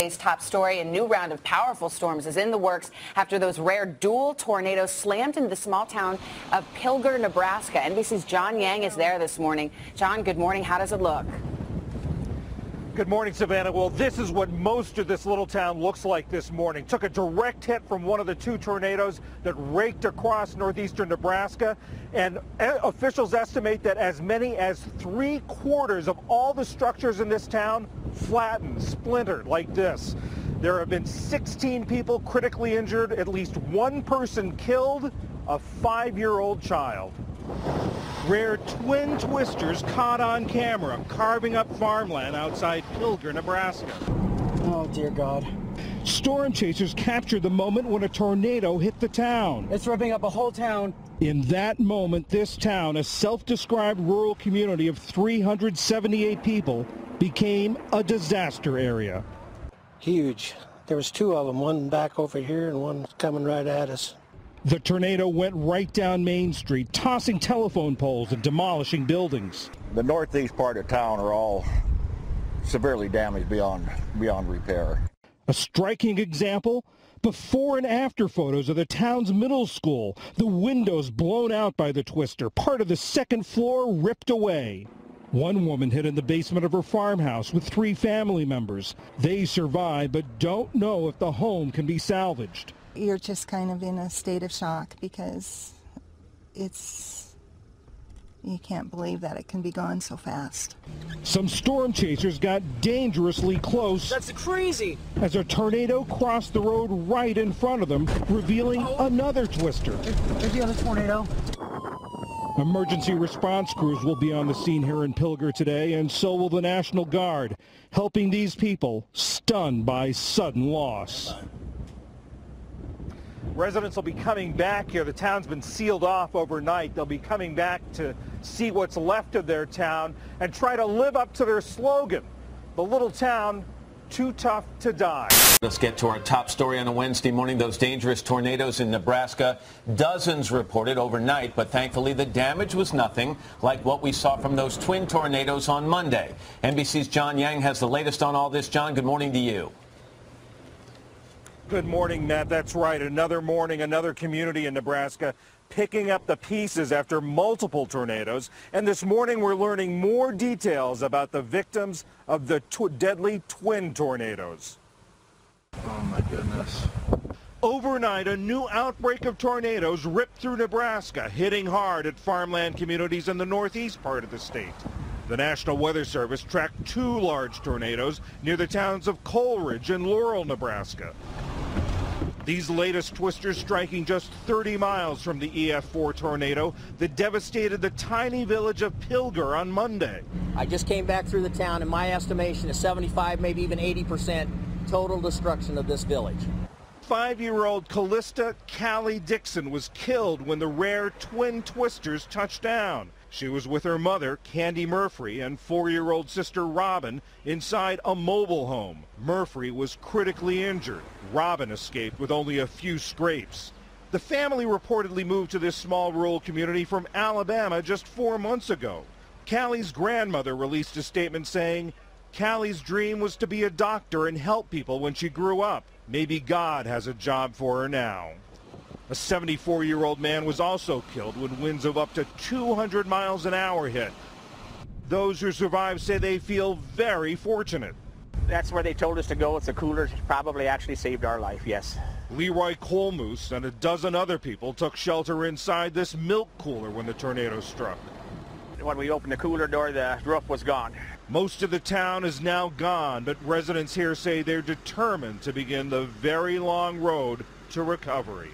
Today's top story, a new round of powerful storms is in the works after those rare dual tornadoes slammed into the small town of Pilger, Nebraska. NBC's John Yang is there this morning. John, good morning. How does it look? Good morning, Savannah. Well, this is what most of this little town looks like this morning. Took a direct hit from one of the two tornadoes that raked across northeastern Nebraska. And officials estimate that as many as three quarters of all the structures in this town flattened, splintered like this. There have been 16 people critically injured, at least one person killed, a five-year-old child. Rare twin twisters caught on camera carving up farmland outside Pilger, Nebraska. Oh, dear God. Storm chasers captured the moment when a tornado hit the town. It's ripping up a whole town. In that moment, this town, a self-described rural community of 378 people, became a disaster area. Huge. There was two of them, one back over here and one coming right at us. The tornado went right down Main Street, tossing telephone poles and demolishing buildings. The northeast part of town are all severely damaged beyond, beyond repair. A striking example, before and after photos of the town's middle school, the windows blown out by the twister, part of the second floor ripped away. One woman hid in the basement of her farmhouse with three family members. They survived but don't know if the home can be salvaged you're just kind of in a state of shock because it's you can't believe that it can be gone so fast. Some storm chasers got dangerously close. That's crazy. As a tornado crossed the road right in front of them, revealing oh. another twister. There's the other tornado. Emergency response crews will be on the scene here in Pilger today, and so will the National Guard, helping these people stunned by sudden loss. Residents will be coming back here. The town's been sealed off overnight. They'll be coming back to see what's left of their town and try to live up to their slogan, the little town too tough to die. Let's get to our top story on a Wednesday morning. Those dangerous tornadoes in Nebraska. Dozens reported overnight, but thankfully the damage was nothing like what we saw from those twin tornadoes on Monday. NBC's John Yang has the latest on all this. John, good morning to you. Good morning, Matt. That's right. Another morning, another community in Nebraska picking up the pieces after multiple tornadoes. And this morning, we're learning more details about the victims of the tw deadly twin tornadoes. Oh, my goodness. Overnight, a new outbreak of tornadoes ripped through Nebraska, hitting hard at farmland communities in the northeast part of the state. The National Weather Service tracked two large tornadoes near the towns of Coleridge and Laurel, Nebraska. These latest twisters striking just 30 miles from the EF4 tornado that devastated the tiny village of Pilger on Monday. I just came back through the town and my estimation is 75, maybe even 80% total destruction of this village. Five-year-old Callista Callie Dixon was killed when the rare twin twisters touched down. She was with her mother, Candy Murphy, and four-year-old sister Robin inside a mobile home. Murphy was critically injured. Robin escaped with only a few scrapes. The family reportedly moved to this small rural community from Alabama just four months ago. Callie's grandmother released a statement saying, Callie's dream was to be a doctor and help people when she grew up. Maybe God has a job for her now. A 74-year-old man was also killed when winds of up to 200 miles an hour hit. Those who survived say they feel very fortunate. That's where they told us to go. It's a cooler. Probably actually saved our life, yes. Leroy Colmoose and a dozen other people took shelter inside this milk cooler when the tornado struck. When we opened the cooler door, the roof was gone. Most of the town is now gone, but residents here say they're determined to begin the very long road to recovery.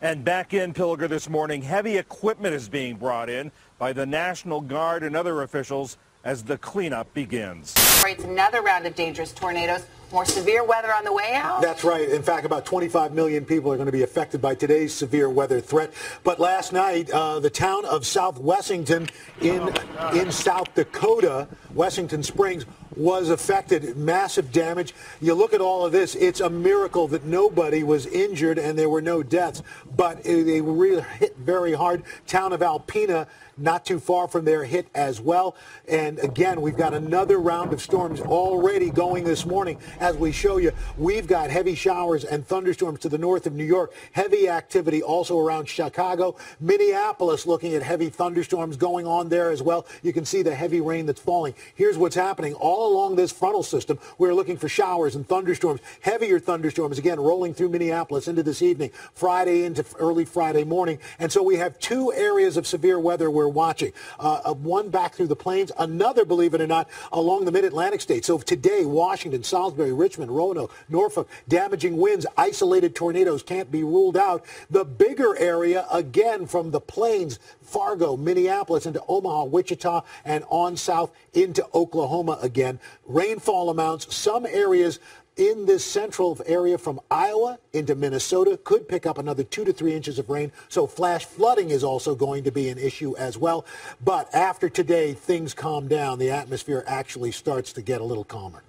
And back in Pilger this morning, heavy equipment is being brought in by the National Guard and other officials as the cleanup begins. It's another round of dangerous tornadoes. More severe weather on the way out? That's right. In fact, about 25 million people are going to be affected by today's severe weather threat. But last night, uh, the town of South Wessington in, oh in South Dakota, Wessington Springs, was affected. Massive damage. You look at all of this, it's a miracle that nobody was injured and there were no deaths. But they were really hit very hard. Town of Alpena not too far from there hit as well. And again, we've got another round of storms already going this morning. As we show you, we've got heavy showers and thunderstorms to the north of New York. Heavy activity also around Chicago. Minneapolis looking at heavy thunderstorms going on there as well. You can see the heavy rain that's falling. Here's what's happening all along this frontal system. We're looking for showers and thunderstorms, heavier thunderstorms again rolling through Minneapolis into this evening, Friday into early Friday morning. And so we have two areas of severe weather we're watching. Uh, one back through the plains, another, believe it or not, along the mid-Atlantic states. So today, Washington, Salisbury, Richmond, Roanoke, Norfolk, damaging winds, isolated tornadoes can't be ruled out. The bigger area, again, from the plains, Fargo, Minneapolis, into Omaha, Wichita, and on south into Oklahoma again. Rainfall amounts, some areas in this central area from Iowa into Minnesota could pick up another two to three inches of rain. So flash flooding is also going to be an issue as well. But after today, things calm down. The atmosphere actually starts to get a little calmer.